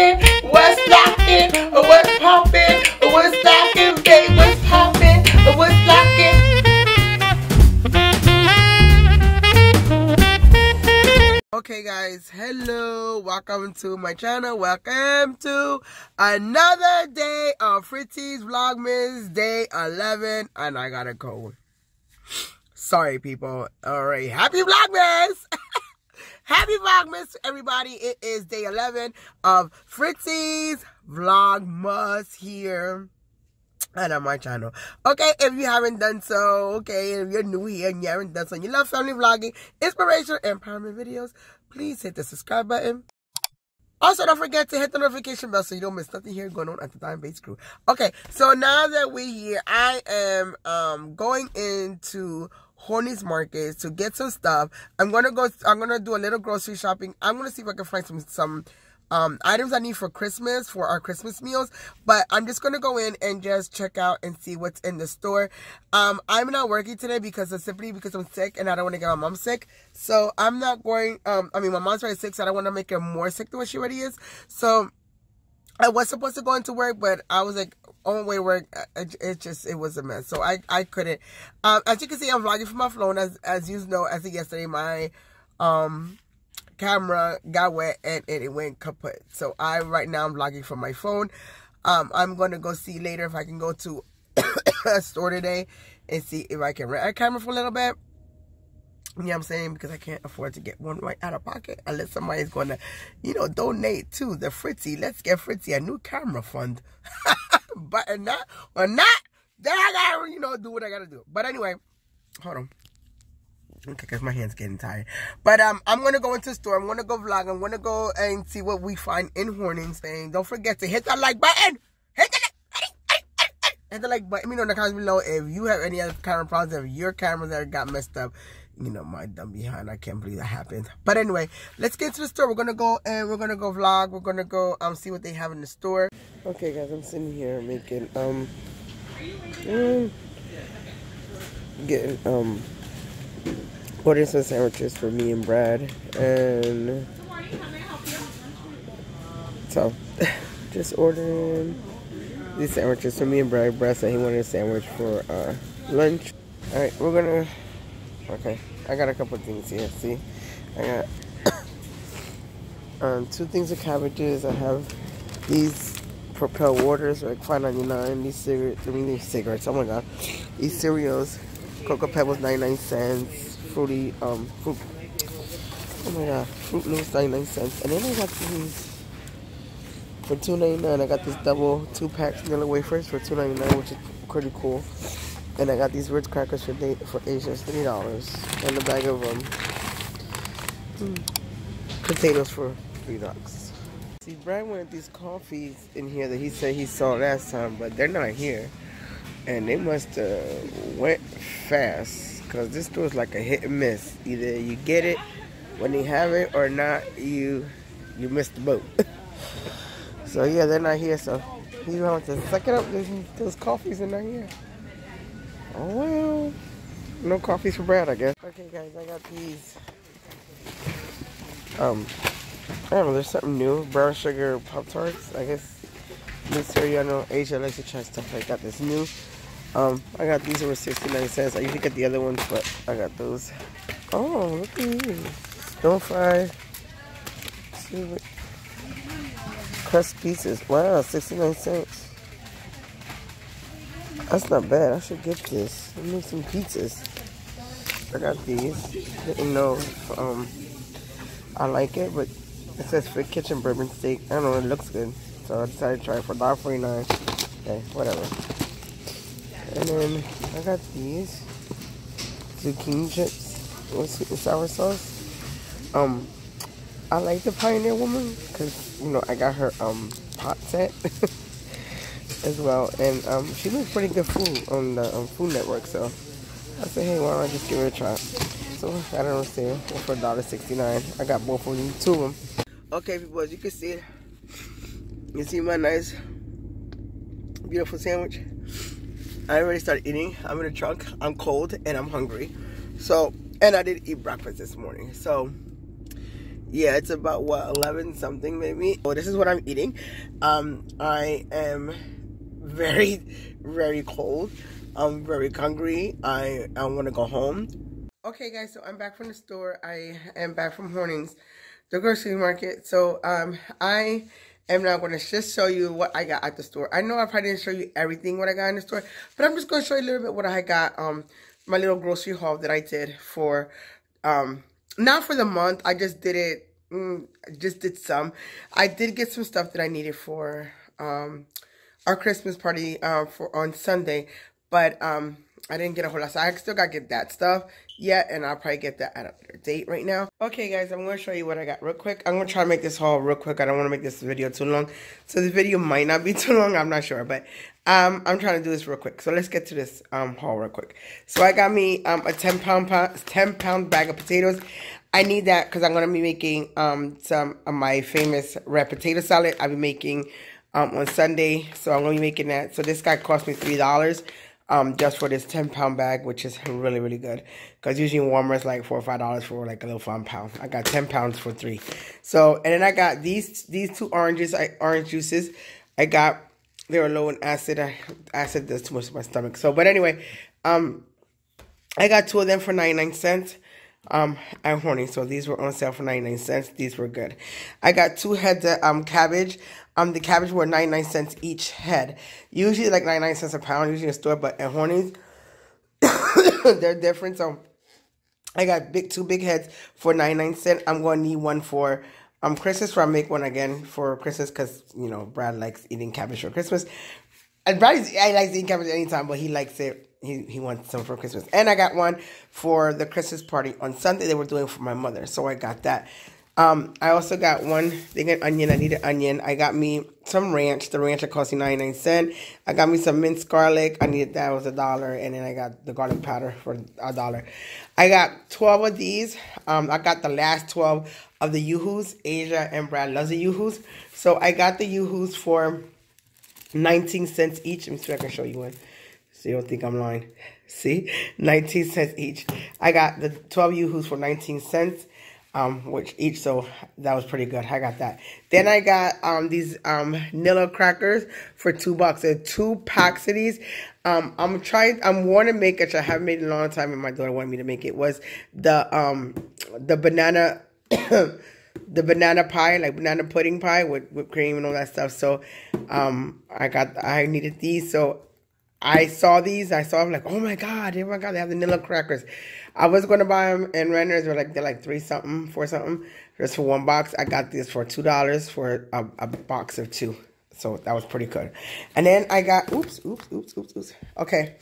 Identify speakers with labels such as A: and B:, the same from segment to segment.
A: poppin'? What's locking? What's poppin'? What's locking, babe? What's poppin'? What's locking? Okay guys, hello, welcome to my channel, welcome to another day of Fritzi's Vlogmas, day 11, and I gotta go. Sorry people, alright, happy Vlogmas! Happy Vlogmas everybody, it is day 11 of Fritzi's Vlogmas here and on my channel. Okay, if you haven't done so, okay, if you're new here and you haven't done so, and you love family vlogging, inspiration, empowerment videos, please hit the subscribe button. Also, don't forget to hit the notification bell so you don't miss nothing here going on at the Time Base Crew. Okay, so now that we're here, I am um going into Hornings Market to get some stuff. I'm gonna go. I'm gonna do a little grocery shopping. I'm gonna see if I can find some some um, items I need for Christmas, for our Christmas meals. But I'm just to go in and just check out and see what's in the store. Um, I'm not working today because of simply because I'm sick and I don't want to get my mom sick. So I'm not going, um, I mean, my mom's already sick, so I don't want to make her more sick than what she already is. So I was supposed to go into work, but I was like, on way to work, it, it just, it was a mess. So I, I couldn't. Um, as you can see, I'm vlogging from my phone. As, as you know, as of yesterday, my, um, camera got wet and, and, it went kaput. So I right now I'm vlogging from my phone. Um, I'm gonna go see later if I can go to a store today and see if I can rent a camera for a little bit. You know what I'm saying? Because I can't afford to get one right out of pocket unless somebody's gonna, you know, donate to the Fritzi. Let's get Fritzi a new camera fund. but or not or not, then I gotta, you know, do what I gotta do. But anyway, hold on. Okay, because my hand's getting tired. But um, I'm to go into the store. I'm to go vlog. I'm to go and see what we find in Hornings. And don't forget to hit that like button. Hit the like, hit the like button. Let me know in the comments below if you have any other camera problems. If your cameras ever got messed up. You know, my dumb behind. I can't believe that happened. But anyway, let's get to the store. We're to go and we're to go vlog. We're to go um see what they have in the store. Okay, guys. I'm sitting here making, um, mm, getting, um, ordering some sandwiches for me and Brad. And so, just ordering these sandwiches for me and Brad. Brad said he wanted a sandwich for uh, lunch. Alright, we're gonna. Okay, I got a couple of things here. See, I got um, two things of cabbages. I have these Propel waters, like five ninety nine. These cigarettes, I mean these cigarettes. Oh my god, these cereals. Cocoa Pebbles 99 cents fruity um fruit oh my god Froot Loops 99 cents and then i got these for 2.99 i got this double two packs vanilla wafers for 2.99 which is pretty cool and i got these ritz crackers for for three dollars and a bag of um potatoes for three bucks see brian wanted these coffees in here that he said he saw last time but they're not here and they must have went fast because this store is like a hit and miss. Either you get it when they have it or not, you you missed the boat. so yeah, they're not here. So you have to suck it up. Those, those coffees are not here. Oh well, no coffees for Brad, I guess. Okay, guys, I got these. Um, I don't know. There's something new. Brown sugar pop tarts. I guess. I know Asia likes to try stuff like that. That's new. Um, I got these over 69 cents. I usually get the other ones, but I got those. Oh, look at these. Stonefire. Crust pieces. Wow, 69 cents. That's not bad. I should get this. Me make some pizzas. I got these. Didn't know if, um, I like it, but it says for kitchen bourbon steak. I don't know, it looks good. So I decided to try it for $1.49. Okay, whatever. And then I got these zucchini chips with sweet and sour sauce. Um, I like the Pioneer Woman because you know I got her um pot set as well, and um she makes pretty good food on the um, Food Network. So I said, hey, why don't I just give it a try? So I don't sale for $1.69. I got both of them, two of them. Okay, people, as you can see, you see my nice, beautiful sandwich. I already started eating. I'm in the trunk. I'm cold and I'm hungry. So, and I did eat breakfast this morning. So, yeah, it's about what eleven something maybe. Oh, this is what I'm eating. Um, I am very, very cold. I'm very hungry. I I want to go home. Okay, guys, so I'm back from the store. I am back from Hornings, the grocery market. So um, I am now going to just show you what I got at the store. I know I probably didn't show you everything what I got in the store, but I'm just going to show you a little bit what I got. Um, my little grocery haul that I did for um not for the month. I just did it. Mm, just did some. I did get some stuff that I needed for um our Christmas party uh, for on Sunday, but um I didn't get a whole lot. So I still got to get that stuff yet, and I'll probably get that at a later date right now. Okay, guys, I'm going to show you what I got real quick. I'm going to try to make this haul real quick. I don't want to make this video too long. So the video might not be too long. I'm not sure, but um, I'm trying to do this real quick. So let's get to this um, haul real quick. So I got me um, a 10 pound, 10 pound bag of potatoes. I need that because I'm going to be making um, some of my famous red potato salad. I'll be making um, on Sunday. So I'm going to be making that. So this guy cost me $3 um, just for this 10 pound bag, which is really, really good. Because usually Walmart's like 4 or $5 for like a little fun pound. I got 10 pounds for three. So, and then I got these these two oranges, I, orange juices. I got, they were low in acid. I, acid does too much to my stomach. So, but anyway, um, I got two of them for 99 cents um I'm Horny. So these were on sale for 99 cents. These were good. I got two heads of um cabbage. Um the cabbage were 99 cents each head. Usually like 99 cents a pound, usually a store, but at Hornings, they're different. So I got big two big heads for 99 cents. I'm gonna need one for um Christmas, so I'll make one again for Christmas because you know Brad likes eating cabbage for Christmas. And Brad I likes eating cabbage anytime, but he likes it he, he wants some for Christmas. And I got one for the Christmas party on Sunday they were doing for my mother. So I got that. Um, I also got one thing of onion. I needed onion. I got me some ranch. The ranch cost me 99 cents. I got me some minced garlic. I needed that. was a dollar. And then I got the garlic powder for a dollar. I got 12 of these. Um, I got the last 12 of the Yoo-Hoos. Asia and Brad loves the Yoo-Hoos. So I got the Yoo-Hoos for 19 cents each. Let me see if I can show you one. So you don't think I'm lying. See? 19 cents each. I got the 12 Yoo-Hoos for 19 cents. Um, which each, so that was pretty good. I got that. Then I got um these um Nilla crackers for two bucks. There two packs of these. Um, I'm trying. I'm want to make it. I haven't made it in a long time, and my daughter wanted me to make it. Was the um the banana. the banana pie, like banana pudding pie with whipped cream and all that stuff. So, um, I got, I needed these. So I saw these. I saw them like, oh my god, oh my god, they have the Nilla crackers. I was gonna buy them in Redner's, but like they're like three something, four something, just for one box. I got this for two dollars for a, a box of two, so that was pretty good. And then I got, oops, oops, oops, oops, oops. Okay,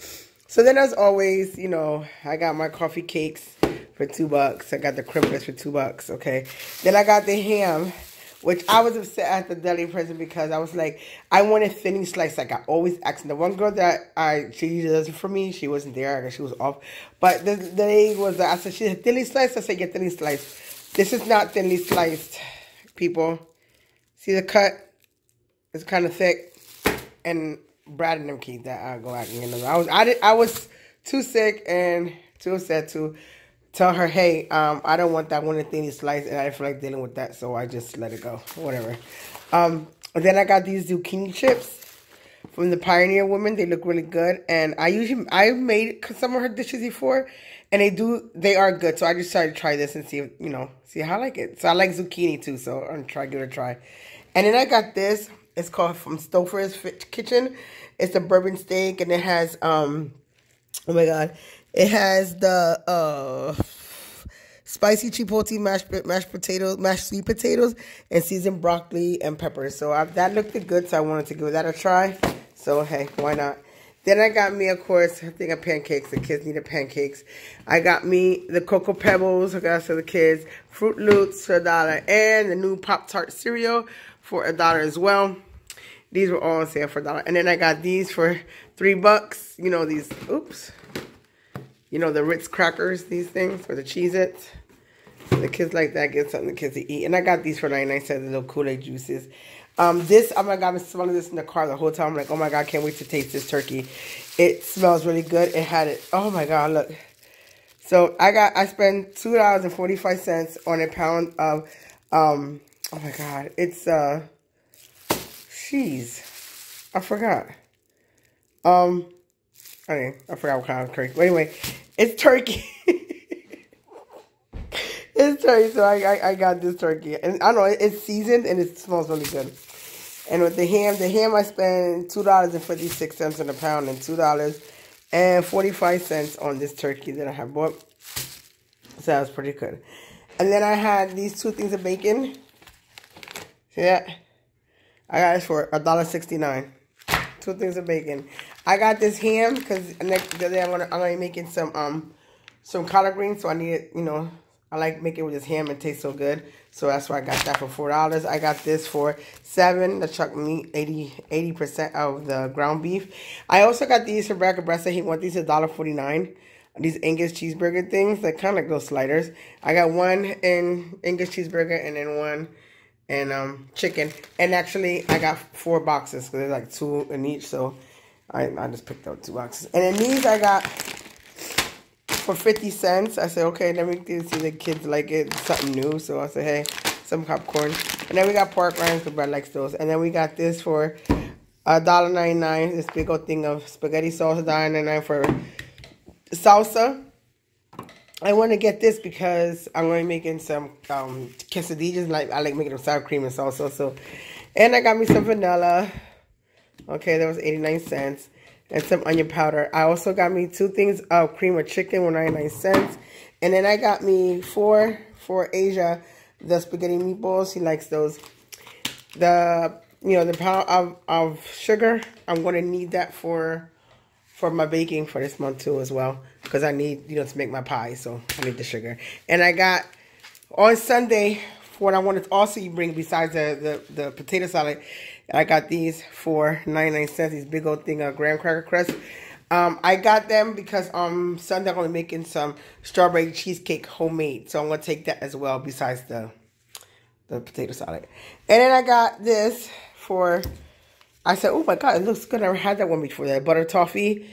A: so then as always, you know, I got my coffee cakes for two bucks. I got the Krimpets for two bucks. Okay, then I got the ham which I was upset at the deli person because I was like, I wanted thinly sliced. Like I always ask the one girl that I she does it for me. She wasn't there. I guess she was off. But the the lady was I said she's thinly sliced. I said get thinly sliced. This is not thinly sliced, people. See the cut? It's kind of thick, and Brad and them keep that. I go out and get another. I was I did I was too sick and too upset to tell her, hey, um, I don't want that one thinly slice, and I didn't feel like dealing with that, so I just let it go. Whatever. Um, then I got these zucchini chips from the Pioneer Woman. They look really good, and I usually I've made some of her dishes before, and they do they are good. So I just decided to try this and see if you know see how I like it. So I like zucchini too, so I'm gonna try give it a try. And then I got this. It's called from Stouffer's Kitchen. It's a bourbon steak, and it has um, oh my god, it has the uh, spicy chipotle mashed mashed potatoes, mashed sweet potatoes, and seasoned broccoli and peppers. So I, that looked good, so I wanted to give that a try. So hey, why not? Then I got me, of course, I think of pancakes. The kids need needed pancakes. I got me the Cocoa Pebbles, I got for the kids, Froot Loops for a dollar, and the new Pop Tart cereal for a dollar as well. These were all on sale for a dollar. And then I got these for three bucks. You know, these, oops, you know, the Ritz crackers, these things, or the Cheez-Its. The kids like that, get something the kids to eat. And I got these for 99 cents, the little Kool-Aid juices. Um, this, oh my God, been smelling this in the car the whole time. I'm like, oh my God, can't wait to taste this turkey. It smells really good. It had it, oh my God, look. So I got, I spent $2.45 on a pound of Um, oh my god, it's uh, cheese. I forgot. Um, I I forgot what kind of turkey. But anyway, it's turkey. it's turkey, so I, I, I got this turkey, and I know it's seasoned and it smells really good. And with the ham, the ham I spent two dollars and fifty six cents on a pound, and two dollars and forty five cents on this turkey that I have bought. So that was pretty good. And then I had these two things of bacon. See that? I got this for a dollar sixty nine. Two things of bacon. I got this ham because next day I'm gonna I'm gonna be making some um some collard greens. So I need it, you know, I like making with this ham. It tastes so good. So that's why I got that for $4. I got this for 7 The chuck meat, 80, percent of the ground beef. I also got these for Bracket Bressa. He want these $1.49. These Angus cheeseburger things. They're kind of those sliders. I got one in Angus cheeseburger and then one in um, chicken. And actually, I got four boxes because there's like two in each. So I, I just picked up two boxes. And then these I got for 50 cents. I said, okay, let me see the kids like it, something new. So I said, hey, some popcorn. And then we got pork rinds because Brad likes those. And then we got this for $1.99. This big old thing of spaghetti sauce, $1.99 for salsa. I want to get this because I'm going to be making some um, quesadillas. Like I like making them sour cream and salsa. So, and I got me some vanilla. Okay, that was 89 cents and some onion powder. I also got me two things of cream of chicken for 99 cents. And then I got me four for Asia, the spaghetti meatballs. He likes those. The, you know, the pound of, of sugar, I'm going to need that for for my baking for this month too as well. Because I need, you know, to make my pie. So I need the sugar. And I got, on Sunday, what I wanted to also bring besides the, the, the potato salad I got these for 99 cents. These big old thing of graham cracker crust. Um, I got them because um, Sunday I'm to be making some strawberry cheesecake homemade. So I'm to take that as well besides the the potato salad. And then I got this for, I said, oh my God, it looks good. I never had that one before. That butter toffee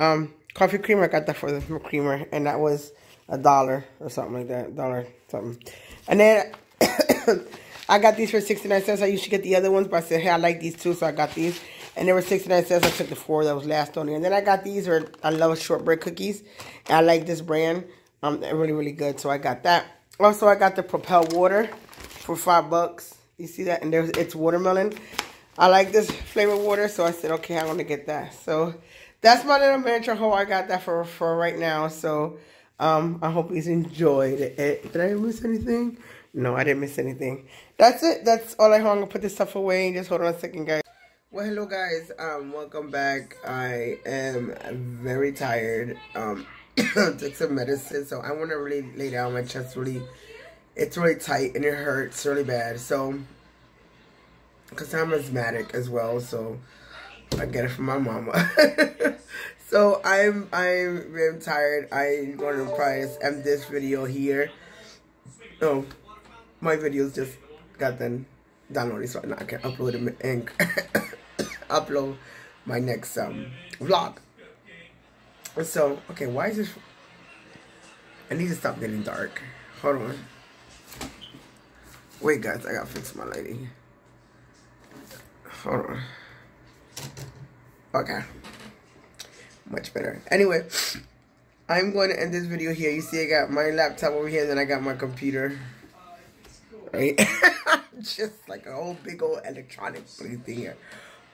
A: um, coffee creamer. I got that for the creamer. And that was a dollar or something like that. Dollar something. And then I got these for 69 cents. I used to get the other ones, but I said, hey, I like these too, so I got these. And they were 69 cents. I took the four that was last on here. And then I got these, or I love shortbread cookies. And I like this brand. Um, they're really, really good, so I got that. Also, I got the Propel water for five bucks. You see that? And there's it's watermelon. I like this flavored water, so I said, okay, I'm going to get that. So that's my little miniature haul. I got that for, for right now. So um, I hope you enjoyed it. Did I miss anything? No, I didn't miss anything. That's it. That's all I have. I'm going to put this stuff away. and Just hold on a second, guys. Well, hello, guys. Um, welcome back. I am very tired. Um, took some medicine, so I want to really lay down. My chest really, it's really tight and it hurts really bad. So, because I'm asthmatic as well, so I get it from my mama. so I'm I'm very tired. I'm to probably end this video here. Oh, my videos just got them downloaded so now I can upload them and upload my next um vlog. So, okay, why is this? I need to stop getting dark. Hold on. Wait, guys, I gotta fix my lighting. Hold on. Okay. Much better. Anyway, I'm going to end this video here. You see I got my laptop over here, then I got my computer right? Just like a whole big old electronic thing here.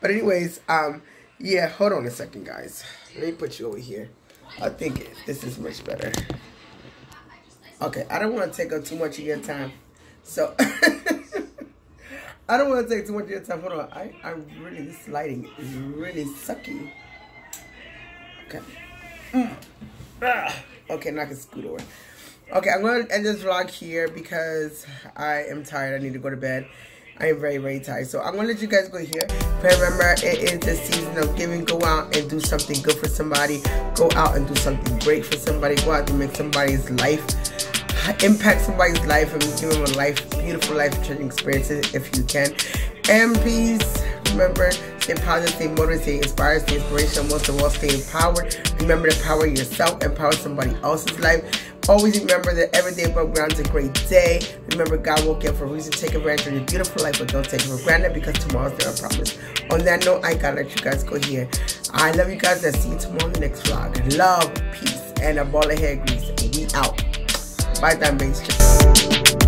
A: But anyways, um, yeah, hold on a second, guys. Let me put you over here. I think this is much better. Okay, I don't want to take up too much of your time. So, I don't want to take too much of your time. Hold on. I, I really, this lighting is really sucky. Okay. Mm. Ah. Okay, now I can scoot over. Okay, I'm going to end this vlog here because I am tired. I need to go to bed. I am very, very tired. So I'm going to let you guys go here. But remember, it is the season of giving. Go out and do something good for somebody. Go out and do something great for somebody. Go out and make somebody's life, impact somebody's life and give them a life, beautiful life-changing experiences if you can. And please remember, stay positive, stay motivated, stay inspired, stay inspirational. Most of all, stay empowered. Remember to empower yourself, empower somebody else's life. Always remember that every day above ground is a great day. Remember, God woke you for a reason. Take advantage of your beautiful life, but don't take it for granted because tomorrow's never promise. On that note, I gotta let you guys go here. I love you guys. I'll see you tomorrow in the next vlog. Love, peace, and a ball of hair grease. We out. Vai dar bem. Tchau.